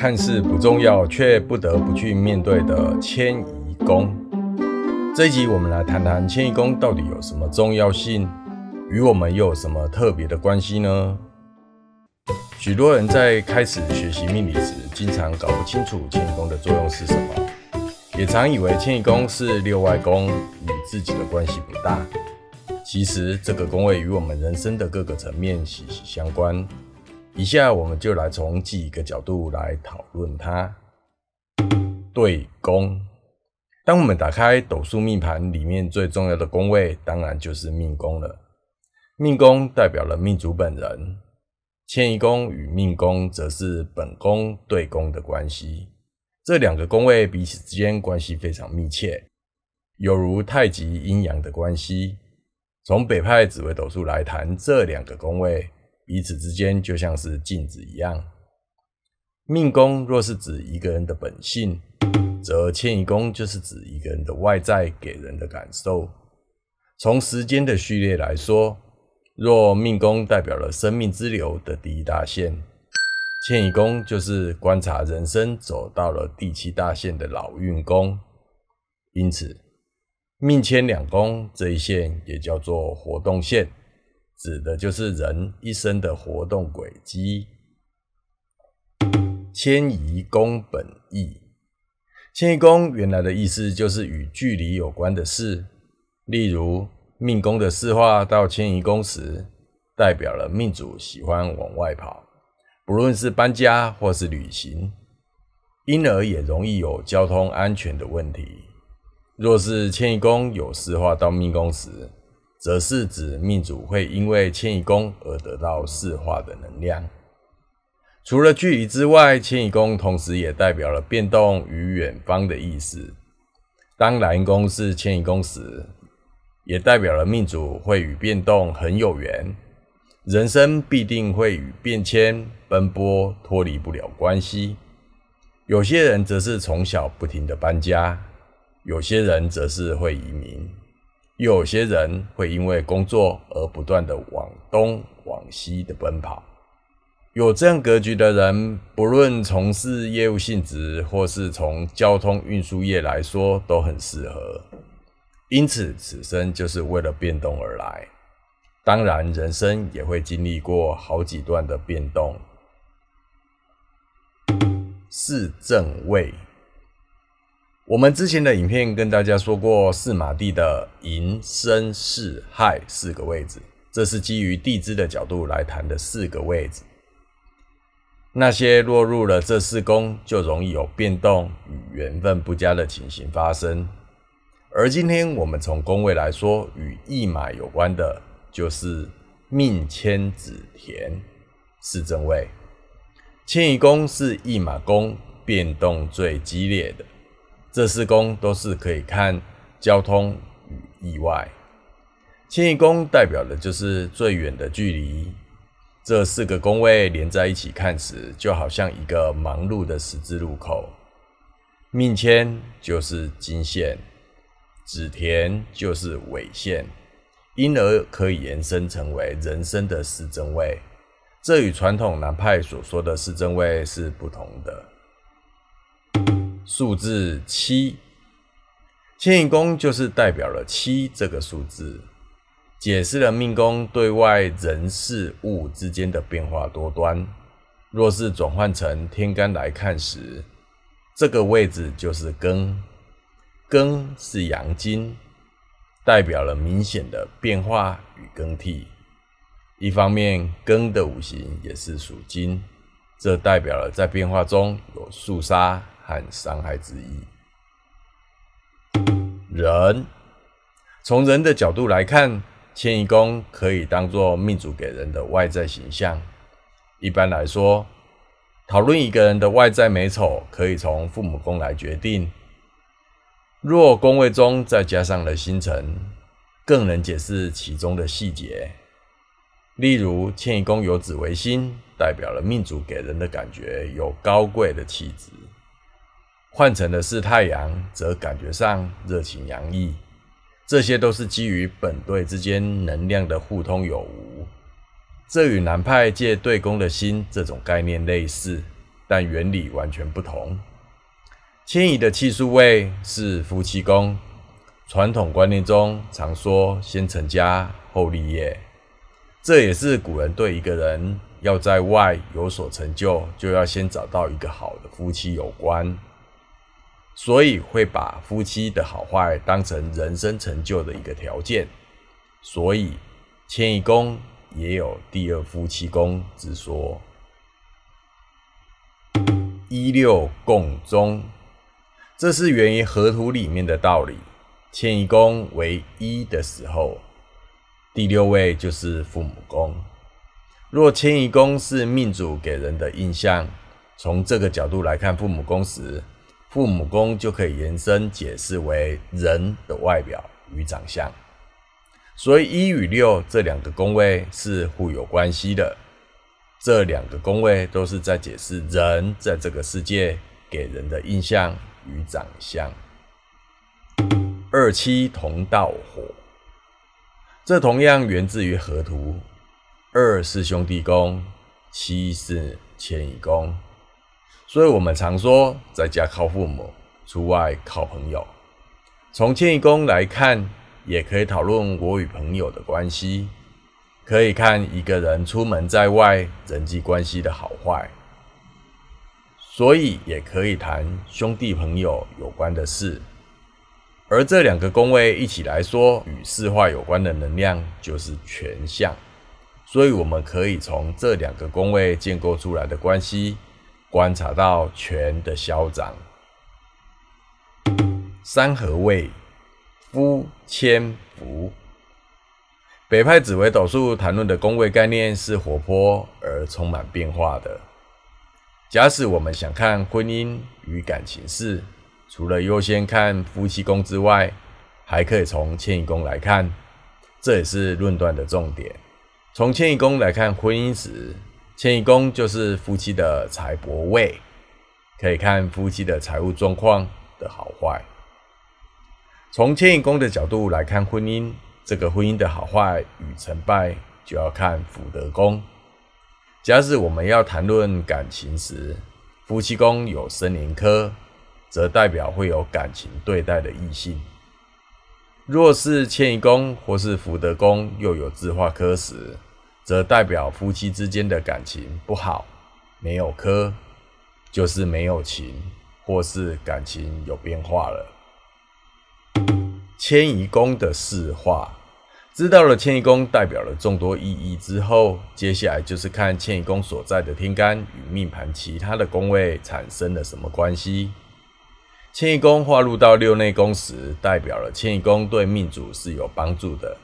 看似不重要，却不得不去面对的迁移宫。这一集我们来谈谈迁移宫到底有什么重要性，与我们又有什么特别的关系呢？许多人在开始学习命理时，经常搞不清楚迁移宫的作用是什么，也常以为迁移宫是六外宫，与自己的关系不大。其实这个宫位与我们人生的各个层面息息相关。以下我们就来从几个角度来讨论它。对宫，当我们打开斗数命盘里面最重要的宫位，当然就是命宫了。命宫代表了命主本人，迁移宫与命宫则是本宫对宫的关系。这两个宫位彼此之间关系非常密切，有如太极阴阳的关系。从北派紫微斗数来谈，这两个宫位彼此之间就像是镜子一样。命宫若是指一个人的本性，则迁移宫就是指一个人的外在给人的感受。从时间的序列来说，若命宫代表了生命之流的第一大线，迁移宫就是观察人生走到了第七大线的老运宫。因此。命迁两宫这一线也叫做活动线，指的就是人一生的活动轨迹。迁移宫本意，迁移宫原来的意思就是与距离有关的事，例如命宫的四化到迁移宫时，代表了命主喜欢往外跑，不论是搬家或是旅行，因而也容易有交通安全的问题。若是迁移宫有四化到命宫时，则是指命主会因为迁移宫而得到四化的能量。除了距离之外，迁移宫同时也代表了变动与远方的意思。当蓝宫是迁移宫时，也代表了命主会与变动很有缘，人生必定会与变迁奔波，脱离不了关系。有些人则是从小不停的搬家。有些人则是会移民，有些人会因为工作而不断的往东往西的奔跑。有这样格局的人，不论从事业务性质，或是从交通运输业来说，都很适合。因此，此生就是为了变动而来。当然，人生也会经历过好几段的变动。四正位。我们之前的影片跟大家说过，四马地的寅、申、巳、亥四个位置，这是基于地支的角度来谈的四个位置。那些落入了这四宫，就容易有变动与缘分不佳的情形发生。而今天我们从宫位来说，与驿马有关的，就是命迁子田四正位。迁移宫是驿马宫，变动最激烈的。这四宫都是可以看交通与意外，迁移宫代表的就是最远的距离。这四个宫位连在一起看时，就好像一个忙碌的十字路口。命迁就是经线，子田就是尾线，因而可以延伸成为人生的四正位。这与传统南派所说的四正位是不同的。数字七，迁移宫就是代表了七这个数字，解释了命宫对外人事物之间的变化多端。若是转换成天干来看时，这个位置就是庚，庚是阳金，代表了明显的变化与更替。一方面，庚的五行也是属金，这代表了在变化中有肃杀。和伤害之一。人从人的角度来看，迁移宫可以当做命主给人的外在形象。一般来说，讨论一个人的外在美丑，可以从父母宫来决定。若宫位中再加上了星辰，更能解释其中的细节。例如，迁移宫有紫微星，代表了命主给人的感觉有高贵的气质。换成的是太阳，则感觉上热情洋溢。这些都是基于本对之间能量的互通有无。这与南派借对宫的心这种概念类似，但原理完全不同。迁移的气数位是夫妻宫，传统观念中常说先成家后立业，这也是古人对一个人要在外有所成就，就要先找到一个好的夫妻有关。所以会把夫妻的好坏当成人生成就的一个条件，所以迁移宫也有第二夫妻宫之说。一六共中，这是源于河图里面的道理。迁移宫为一的时候，第六位就是父母宫。若迁移宫是命主给人的印象，从这个角度来看父母宫时。父母宫就可以延伸解释为人的外表与长相，所以一与六这两个宫位是互有关系的。这两个宫位都是在解释人在这个世界给人的印象与长相。二七同道火，这同样源自于河图。二是兄弟宫，七是迁移宫。所以，我们常说，在家靠父母，出外靠朋友。从迁移宫来看，也可以讨论我与朋友的关系，可以看一个人出门在外人际关系的好坏。所以，也可以谈兄弟朋友有关的事。而这两个宫位一起来说，与四化有关的能量就是全相。所以，我们可以从这两个宫位建构出来的关系。观察到权的消长，三合位夫谦福。北派紫微斗数谈论的宫位概念是活泼而充满变化的。假使我们想看婚姻与感情事，除了优先看夫妻宫之外，还可以从迁移宫来看，这也是论断的重点。从迁移宫来看婚姻时。迁移宫就是夫妻的财帛位，可以看夫妻的财务状况的好坏。从迁移宫的角度来看婚姻，这个婚姻的好坏与成败就要看福德宫。假使我们要谈论感情时，夫妻宫有生年科，则代表会有感情对待的异性；若是迁移宫或是福德宫又有自化科时，则代表夫妻之间的感情不好，没有科，就是没有情，或是感情有变化了。迁移宫的四化，知道了迁移宫代表了众多意义之后，接下来就是看迁移宫所在的天干与命盘其他的宫位产生了什么关系。迁移宫划入到六内宫时，代表了迁移宫对命主是有帮助的，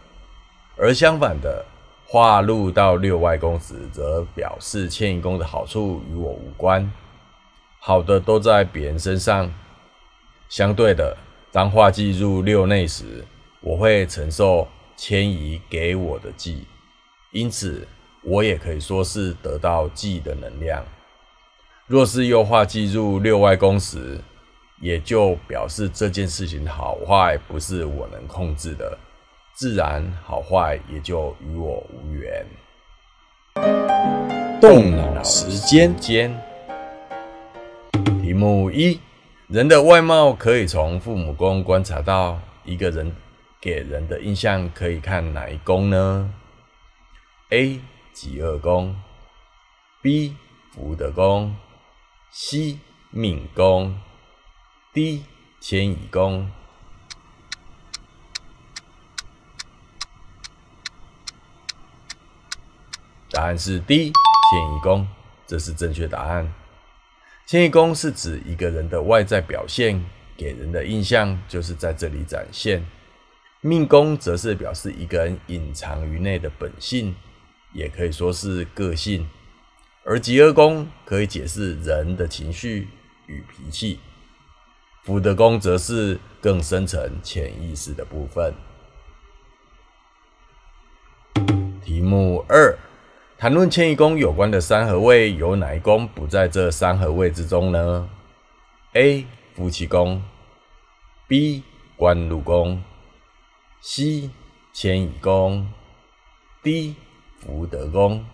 而相反的。化入到六外宫时，则表示迁移宫的好处与我无关，好的都在别人身上。相对的，当化忌入六内时，我会承受迁移给我的忌，因此我也可以说是得到忌的能量。若是又化忌入六外宫时，也就表示这件事情好坏不是我能控制的。自然好坏也就与我无缘。动脑时间间，题目一：人的外貌可以从父母宫观察到一个人给人的印象，可以看哪一宫呢？A. 己恶宫，B. 福德宫，C. 命宫，D. 迁移宫。答案是 D，迁移宫，这是正确答案。迁移宫是指一个人的外在表现，给人的印象就是在这里展现。命宫则是表示一个人隐藏于内的本性，也可以说是个性。而极恶宫可以解释人的情绪与脾气，福德宫则是更深层潜意识的部分。题目二。谈论迁移宫有关的三合位，有哪一宫不在这三合位之中呢？A. 夫妻宫 B. 官禄宫 C. 迁移宫 D. 福德宫。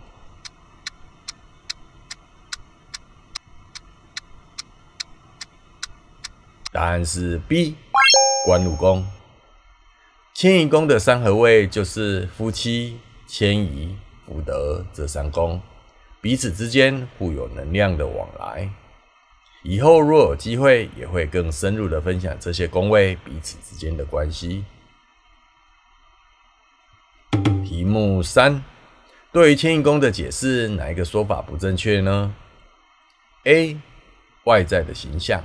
答案是 B，官禄宫。迁移宫的三合位就是夫妻、迁移、福德这三宫，彼此之间互有能量的往来。以后若有机会，也会更深入的分享这些宫位彼此之间的关系。题目三：对于迁移宫的解释，哪一个说法不正确呢？A. 外在的形象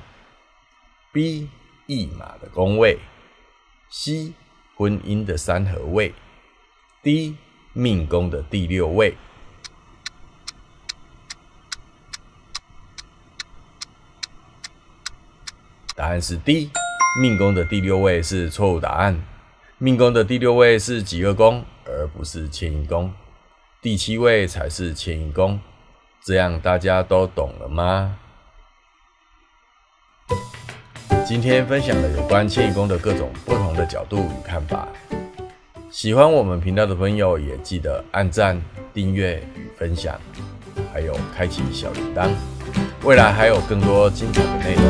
；B. 驿马的宫位；C. 婚姻的三合位；D. 命宫的第六位。答案是 D，命宫的第六位是错误答案。命宫的第六位是己厄宫。而不是迁移宫，第七位才是迁移宫，这样大家都懂了吗？今天分享了有关迁移宫的各种不同的角度与看法，喜欢我们频道的朋友也记得按赞、订阅与分享，还有开启小铃铛，未来还有更多精彩的内容，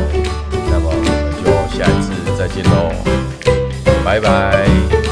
那么我们就下一次再见喽，拜拜。